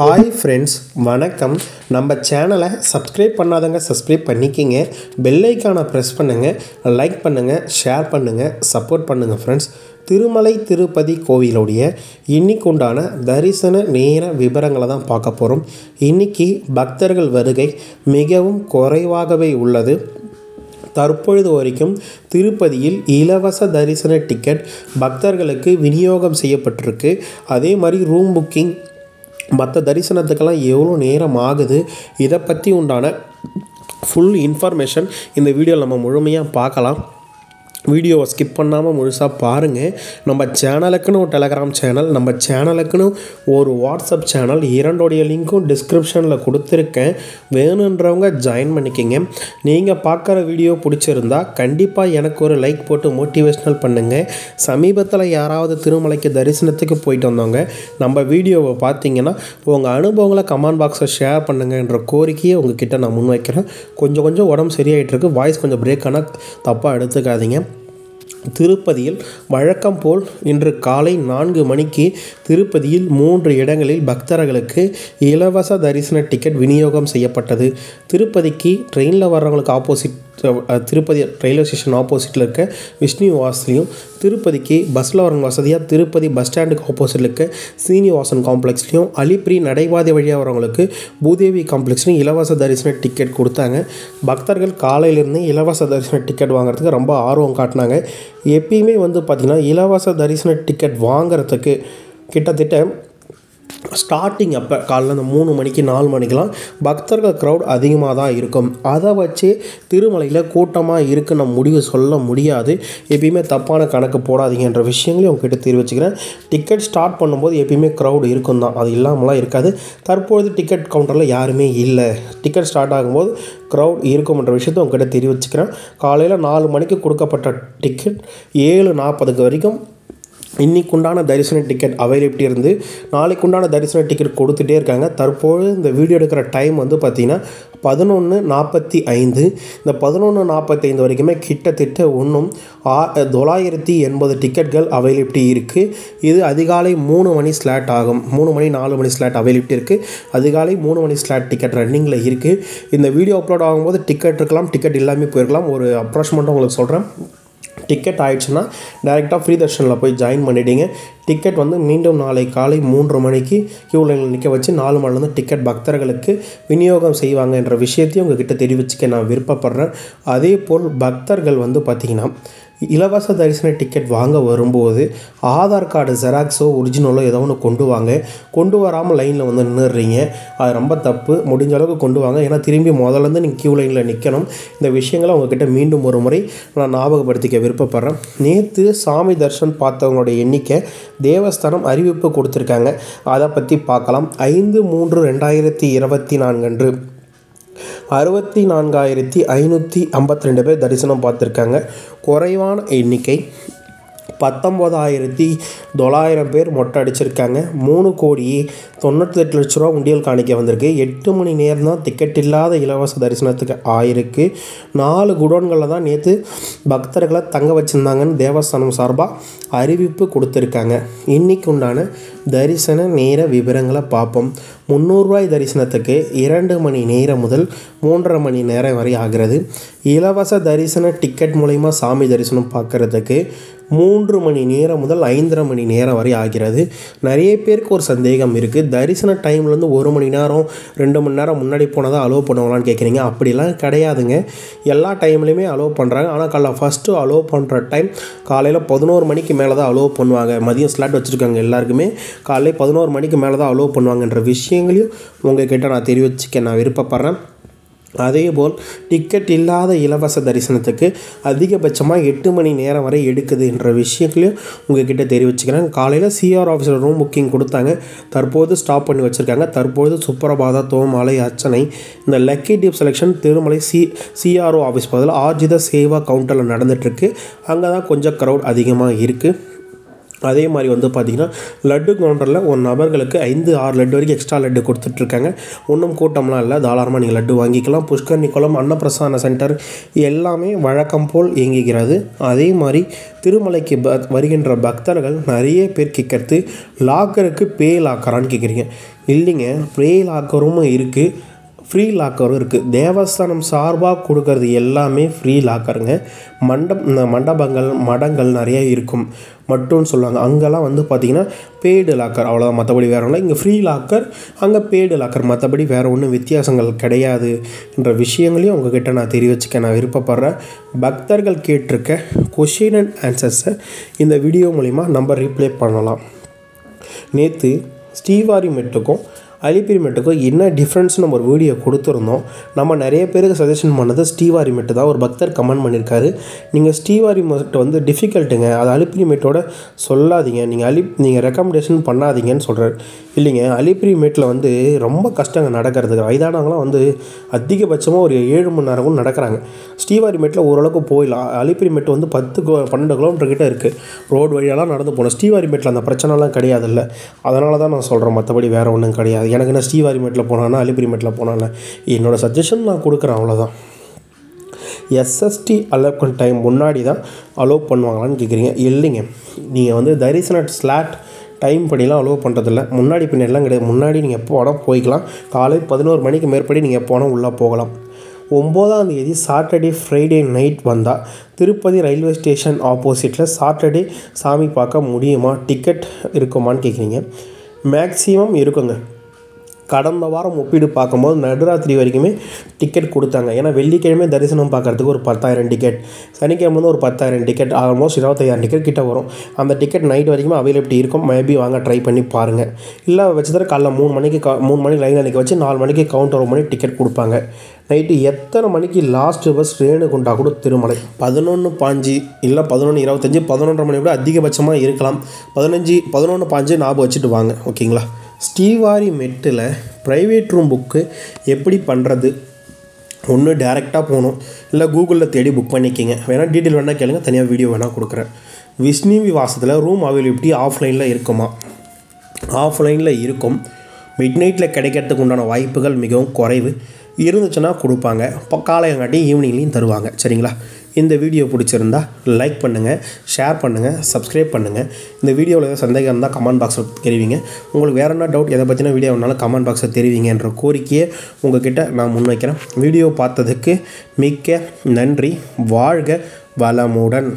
Hi friends வணக்கம். நம்ம சேனலை சப்ஸ்கிரைப் பண்ணாதவங்க சப்ஸ்கிரைப் பண்ணிக்கிங்க. பெல்லைக்கானை ப்ரெஸ் பண்ணுங்கள் லைக் பண்ணுங்கள் ஷேர் பண்ணுங்கள் சப்போர்ட் பண்ணுங்கள் ஃப்ரெண்ட்ஸ் திருமலை திருப்பதி கோவிலுடைய இன்னைக்கு உண்டான தரிசன நேர விவரங்களை தான் பார்க்க போகிறோம் இன்னைக்கு பக்தர்கள் வருகை மிகவும் குறைவாகவே உள்ளது. தற்பொழுது வரைக்கும் திருப்பதியில் இலவச தரிசன டிக்கெட் பக்தர்களுக்கு விநியோகம் செய்யப்பட்டிருக்கு. அதே மாதிரி ரூம் புக்கிங் மற்ற தரிசனத்துக்கெல்லாம் எவ்வளோ நேரம் ஆகுது இதை பற்றி உண்டான ஃபுல் இன்ஃபர்மேஷன் இந்த வீடியோவில் நம்ம முழுமையாக பார்க்கலாம். வீடியோவை ஸ்கிப் பண்ணாமல் முழுசாக பாருங்கள் நம்ம சேனலுக்குன்னு ஒரு டெலகிராம் சேனல் நம்ம சேனலுக்குன்னு ஒரு வாட்ஸ்அப் சேனல் இரண்டோடைய லிங்க்கும் டிஸ்கிரிப்ஷனில் கொடுத்துருக்கேன். வேணுன்றவங்க ஜாயின் பண்ணிக்கிங்க. நீங்கள் பார்க்குற வீடியோ பிடிச்சிருந்தா கண்டிப்பாக எனக்கு ஒரு லைக் போட்டு மோட்டிவேஷ்னல் பண்ணுங்கள் சமீபத்தில் யாராவது திருமலைக்கு தரிசனத்துக்கு போயிட்டு வந்தவங்க நம்ம வீடியோவை பார்த்தீங்கன்னா உங்கள் அனுபவங்களை கமெண்ட் பாக்ஸில் ஷேர் பண்ணுங்கன்ற கோரிக்கையை உங்ககிட்ட நான் முன்வைக்கிறேன். கொஞ்சம் கொஞ்சம் உடம்பு சரியாயிட்டு இருக்கு. வாய்ஸ் கொஞ்சம் பிரேக் ஆனால் தப்பாக எடுத்துக்காதீங்க. திருப்பதியில் வழக்கம் போல் இன்று காலை நான்கு மணிக்கு திருப்பதியில் மூன்று இடங்களில் பக்தர்களுக்கு இலவச தரிசன டிக்கெட் விநியோகம் செய்யப்பட்டது. திருப்பதிக்கு ட்ரெயினில் வர்றவங்களுக்கு ஆப்போசிட் திருப்பதி ரயில்வே ஸ்டேஷன் ஆப்போசிட்டில் இருக்க விஷ்ணு வாசலையும் திருப்பதிக்கு பஸ்ஸில் வரவங்க வசதியாக திருப்பதி பஸ் ஸ்டாண்டுக்கு ஆப்போசிட்டில் இருக்க சீனிவாசன் காம்ப்ளெக்ஸ்லையும் அலிப்ரி நடைபாதை வழியாக வரவங்களுக்கு பூதேவி காம்ப்ளெக்ஸ்லையும் இலவச தரிசன டிக்கெட் கொடுத்தாங்க. பக்தர்கள் காலையிலேருந்து இலவச தரிசன டிக்கெட் வாங்குறதுக்கு ரொம்ப ஆர்வம் காட்டினாங்க. எப்பயுமே வந்து பார்த்திங்கன்னா இலவச தரிசன டிக்கெட் வாங்குறதுக்கு கிட்டத்தட்ட ஸ்டார்டிங் அப்போ காலைல அந்த மூணு மணிக்கு நாலு மணிக்கெலாம் பக்தர்கள் க்ரௌட் அதிகமாக தான் இருக்கும். அதை வச்சு திருமலையில் கூட்டமாக இருக்குன்னு நம்ம முடிவு சொல்ல முடியாது. எப்பயுமே தப்பான கணக்கு போடாதீங்கன்ற விஷயங்களையும் உங்ககிட்ட தெரிவிச்சுக்கிறேன் டிக்கெட் ஸ்டார்ட் பண்ணும்போது எப்பயுமே க்ரௌட் இருக்கும் தான். அது இல்லாமலாம் இருக்காது. தற்பொழுது டிக்கெட் கவுண்டரில் யாருமே இல்லை. டிக்கெட் ஸ்டார்ட் ஆகும்போது க்ரௌட் இருக்கும்ன்ற விஷயத்தை உங்ககிட்ட தெரிவிச்சுக்கிறேன் காலையில் நாலு மணிக்கு கொடுக்கப்பட்ட டிக்கெட் ஏழு நாற்பதுக்கு வரைக்கும் இன்றைக்கு உண்டான தரிசன டிக்கெட் அவைலபிலிட்டி இருந்து நாளைக்கு உண்டான தரிசன டிக்கெட் கொடுத்துட்டே இருக்காங்க. தற்போது இந்த வீடியோ எடுக்கிற டைம் வந்து பார்த்திங்கன்னா பதினொன்று நாற்பத்தி ஐந்து. இந்த பதினொன்று நாற்பத்தைந்து வரைக்குமே கிட்டத்தட்ட ஒன்றும் ஆ தொள்ளாயிரத்தி எண்பது டிக்கெட்கள் அவைலபிலிட்டி இருக்குது இது அதிகாலை மூணு மணி ஸ்லாட் ஆகும். மூணு மணி நாலு மணி ஸ்லாட் அவைலபிலிட்டி இருக்குது அதிகாலை மூணு மணி ஸ்லாட் டிக்கெட் ரன்னிங்கில் இருக்குது இந்த வீடியோ அப்லோட் ஆகும்போது டிக்கெட் இருக்கலாம் டிக்கெட் இல்லாமல் போயிருக்கலாம். ஒரு அப்ரோச்மெண்ட்டாக உங்களுக்கு சொல்கிறேன் டிக்கெட் ஆயிடுச்சுன்னா டேரெக்டாக ஃப்ரீ தர்ஷனில் போய் ஜாயின் பண்ணிவிடுங்க டிக்கெட் வந்து மீண்டும் நாளை காலை மூன்று மணிக்கு க்யூ லைனில் நிற்க வச்சு நாலு மணிலேருந்து டிக்கெட் பக்தர்களுக்கு விநியோகம் செய்வாங்க என்ற விஷயத்தையும் உங்ககிட்ட தெரிவிச்சுக்க நான் விருப்பப்படுறேன். அதே போல் பக்தர்கள் வந்து பார்த்திங்கன்னா இலவச தரிசன டிக்கெட் வாங்க வரும்போது ஆதார் கார்டு ஜெராக்ஸோ ஒரிஜினலோ ஏதோ ஒன்று கொண்டு வாங்க. கொண்டு வராமல் லைனில் வந்து நின்றுறீங்க அது ரொம்ப தப்பு. முடிஞ்ச அளவுக்கு கொண்டு வாங்க. ஏன்னா திரும்பி முதல்லேருந்து நீங்கள் க்யூ லைனில் நிற்கணும் இந்த விஷயங்களை உங்ககிட்ட மீண்டும் ஒரு முறை நான் ஞாபகப்படுத்திக்க விருப்பப்படுறேன். நேற்று சாமி தர்ஷன் பார்த்தவங்களோட எண்ணிக்கை தேவஸ்தானம் அறிவிப்பு கொடுத்துருக்காங்க. அதை பற்றி பார்க்கலாம். ஐந்து மூன்று ரெண்டாயிரத்தி இருபத்தி நான்கு அன்று. அறுபத்தி நான்காயிரத்தி ஐநூற்றி ஐம்பத்தி ரெண்டு பேர் தரிசனம் பார்த்துருக்காங்க. குறைவான எண்ணிக்கை பத்தொம்போதாயிரத்தி தொள்ளாயிரம் பேர் மொட்டை அடிச்சிருக்காங்க மூணு கோடி தொண்ணூற்றி எட்டு லட்ச ரூபா உண்டியல் காணிக்க வந்திருக்கு. எட்டு மணி நேரம் தான் டிக்கெட் இல்லாத இலவச தரிசனத்துக்கு ஆயிருக்கு. நாலு குடோன்களில் தான் நேற்று பக்தர்களை தங்க வச்சுருந்தாங்கன்னு தேவஸ்தானம் சார்பாக அறிவிப்பு கொடுத்துருக்காங்க. இன்றைக்கு உண்டான தரிசன நேர விவரங்களை பார்ப்போம். முந்நூறுரூவாய் தரிசனத்துக்கு இரண்டு மணி நேரம் முதல் மூன்றரை மணி நேரம் வரை ஆகிறது. இலவச தரிசன டிக்கெட் மூலயமா சாமி தரிசனம் பார்க்குறதுக்கு மூன்று மணி நேரம் முதல் ஐந்தரை மணி நேரம் வரை ஆகிறது. நிறைய பேருக்கு ஒரு சந்தேகம் இருக்குது தரிசன டைம்லேருந்து ஒரு மணி நேரம் ரெண்டு மணி நேரம் முன்னாடி போனதாக அலோவ் பண்ணுவாங்களான்னு கேட்குறீங்க அப்படிலாம் கிடையாதுங்க. எல்லா டைம்லையுமே அலோவ் பண்ணுறாங்க ஆனால் காலைல ஃபஸ்ட்டு அலோவ் பண்ணுற டைம் காலையில் பதினோரு மணிக்கு மேலே தான் அலோவ் பண்ணுவாங்க. மதியம் ஸ்லாட் வச்சுருக்காங்க எல்லாருக்குமே. காலையில் பதினோரு மணிக்கு மேலே தான் அலோவ் பண்ணுவாங்கன்ற விஷயங்களையும் உங்ககிட்ட நான் தெரிவிச்சுக்க நான் விருப்பப்படுறேன். அதேபோல் டிக்கெட் இல்லாத இலவச தரிசனத்துக்கு அதிகபட்சமாக எட்டு மணி நேரம் வரை எடுக்குது என்ற விஷயங்களையும் உங்ககிட்ட தெரிவிச்சுக்கிறேன். காலையில் சிஆர் ஆஃபீஸில் ரூம் புக்கிங் கொடுத்தாங்க. தற்போது ஸ்டாப் பண்ணி வச்சுருக்காங்க. தற்போது சுப்பரபாதா தோமாலை அர்ச்சனை. இந்த lucky dip selection Tirumala C CRO office பதில் ஆர்ஜித சேவா கவுண்டரில் நடந்துகிட்ருக்கு அங்கே தான் கொஞ்சம் க்ரௌட் அதிகமாக இருக்குது அதே மாதிரி வந்து பார்த்திங்கன்னா லட்டு கவுண்டரில் ஒரு நபர்களுக்கு ஐந்து ஆறு லட்டு வரைக்கும் எக்ஸ்ட்ரா லட்டு கொடுத்துட்ருக்காங்க. ஒன்றும் கூட்டம்லாம் இல்லை தாராளமாக நீங்கள் லட்டு வாங்கிக்கலாம். புஷ்கர்ணி குளம் அன்னப்பிரசான சென்டர் எல்லாமே வழக்கம் போல் இயங்குகிறது. அதே மாதிரி திருமலைக்கு ப வருகின்ற பக்தர்கள் நிறைய பேர் கேட்கறது லாக்கருக்கு பே லாக்கரான்னு கேட்குறீங்க இல்லைங்க பே லாக்கரும் இருக்குது ஃப்ரீ லாக்கரும் இருக்குது தேவஸ்தானம் சார்பாக கொடுக்கறது எல்லாமே ஃப்ரீ லாக்கருங்க மண்டப் இந்த மண்டபங்கள் மடங்கள் நிறைய இருக்கும். மட்டும்னு சொல்லுவாங்க. அங்கெல்லாம் வந்து பார்த்திங்கன்னா பெய்டு லாக்கர் அவ்வளோதான் மற்றபடி வேறு ஒன்றும் இங்கே ஃப்ரீ லாக்கர் அங்கே பெய்டு லாக்கர் மற்றபடி வேறு ஒன்றும் வித்தியாசங்கள் கிடையாது என்ற விஷயங்களையும் உங்ககிட்ட நான் தெரிவிச்சுக்க நான் விருப்பப்படுறேன். பக்தர்கள் கேட்டிருக்க கொஷின் அண்ட் ஆன்சர்ஸை இந்த வீடியோ மூலிமா நம்ம ரீப்ளே பண்ணலாம். நேற்று ஸ்ரீவாரி மெட்டுக்கும் அலிபிரிமெட்டுக்கும் என்ன டிஃப்ரென்ஸ் நம்ம ஒரு வீடியோ கொடுத்துருந்தோம். நம்ம நிறைய பேருக்கு சஜஷன் பண்ணது ஸ்டீவாரி மெட்டு தான். ஒரு பக்தர் கமெண்ட் பண்ணியிருக்காரு. நீங்கள் ஸ்டீவாரி மெட்டு வந்து டிஃபிகல்ட்டுங்க அது அலிப்பிரிமேட்டோட சொல்லாதீங்க. நீங்கள் அலி நீங்கள் ரெக்கமெண்டேஷன் பண்ணாதீங்கன்னு சொல்கிறார் இல்லைங்க அலிபிரிமேட்டில் வந்து ரொம்ப கஷ்டங்க நடக்கிறதுக்கு. வயதானவங்களாம் வந்து அதிகபட்சமாக ஒரு ஏழு மணி நேரம் கூட நடக்கிறாங்க. ஸ்டீவாரிமேட்டில் ஓரளவுக்கு போயிடலாம். அலிப்பிரி வந்து பத்து பன்னெண்டு கிலோமீட்டர் கிட்டே இருக்குது ரோடு வழியெல்லாம் நடந்து போகணும். ஸ்டீவாரி மேட்டில் அந்த பிரச்சனைலாம் கிடையாதுல்ல. அதனால தான் நான் சொல்கிறேன் மற்றபடி வேறு ஒன்றும் கிடையாது. எனக்கு என்ன ஸ்ரீவாரி மெட்டில் போனானா அலிபுரி மெட்டில் போனான்னா என்னோடய சஜஷன் நான் கொடுக்குறேன் அவ்வளோதான் எஸ்எஸ்டி அலோக்கன் டைம் முன்னாடி தான் அலோவ் பண்ணுவாங்களான்னு கேட்குறீங்க இல்லைங்க. நீங்கள் வந்து தரிசன ஸ்லாட் டைம் படிலாம் அலோவ் பண்ணுறதில்ல முன்னாடி பின்னாடிலாம் கிடையாது. முன்னாடி நீங்கள் எப்போ வேணால் போய்க்கலாம். காலை பதினோரு மணிக்கு மேற்படி நீங்கள் எப்போ வேணால் உள்ளே போகலாம். ஒம்போதாம் தேதி சாட்டர்டே ஃப்ரைடே நைட் வந்தால் திருப்பதி ரயில்வே ஸ்டேஷன் ஆப்போசிட்டில் சாட்டர்டே சாமி பார்க்க முடியுமா? டிக்கெட் இருக்குமான்னு கேட்குறீங்க மேக்ஸிமம் இருக்குங்க. கடந்த வாரம் ஒப்பீடு பார்க்கும்போது நடுராத்திரி வரைக்குமே டிக்கெட் கொடுத்தாங்க. ஏன்னா வெள்ளிக்கிழமை தரிசனம் பார்க்குறதுக்கு ஒரு பத்தாயிரம் டிக்கெட் சனிக்கிழமை வந்து ஒரு பத்தாயிரம் டிக்கெட் ஆல்மோஸ்ட் இருபத்தையாயிரம் டிக்கெட் கிட்ட வரும். அந்த டிக்கெட் நைட் வரைக்கும் அவைலபிலிட்டி இருக்கும். மேபி வாங்க ட்ரை பண்ணி பாருங்கள் இல்லை வச்சதில் காலைல மூணு மணிக்கு கா மூணு மணிக்கு லைன் அன்றைக்கி வச்சு நாலு மணிக்கு கவுண்டர் மணி டிக்கெட் கொடுப்பாங்க. நைட்டு எத்தனை மணிக்கு லாஸ்ட் பஸ் ரேணுகுண்டா கூட திருமலை? பதினொன்று பாஞ்சு இல்லை பதினொன்று இருபத்தஞ்சி பதினொன்றரை மணி கூட அதிகபட்சமாக இருக்கலாம். பதினஞ்சு பதினொன்று பாஞ்சு ஞாபகம் வச்சுட்டு வாங்க. ஓகேங்களா? ஸ்ரீவாரி மெட்டில் ப்ரைவேட் ரூம் புக்கு எப்படி பண்ணுறது ஒன்று டேரெக்டாக போகணும். இல்லை கூகுளில் தேடி புக் பண்ணிக்கிங்க. வேணால் டீட்டெயில் வேணால் கேளுங்க. தனியாக வீடியோ வேணால் கொடுக்குறேன். விஷ்ணு விவாசத்தில் ரூம் அவைலபிலிட்டி ஆஃப்லைனில் இருக்குமா? ஆஃப்லைனில் இருக்கும். மிட் நைட்டில் கிடைக்கிறதுக்கு உண்டான வாய்ப்புகள் மிகவும் குறைவு. இருந்துச்சுன்னா கொடுப்பாங்க. இப்போ காலையங்காட்டி ஈவினிங்லேயும் தருவாங்க. சரிங்களா? இந்த வீடியோ பிடிச்சிருந்தா லைக் பண்ணுங்கள் ஷேர் பண்ணுங்கள் சப்ஸ்கிரைப் பண்ணுங்கள் இந்த வீடியோவில் ஏதாவது சந்தேகம் இருந்தால் கமெண்ட் பாக்ஸில் தெரிவிங்க. உங்களுக்கு வேறு என்ன டவுட் எதை பற்றின வீடியோ வேணாலும் கமெண்ட் பாக்ஸில் தெரிவிங்கன்ற கோரிக்கையை உங்ககிட்ட நான் முன்வைக்கிறேன். வீடியோ பார்த்ததுக்கு மிக்க நன்றி. வாழ்க வளமுடன்.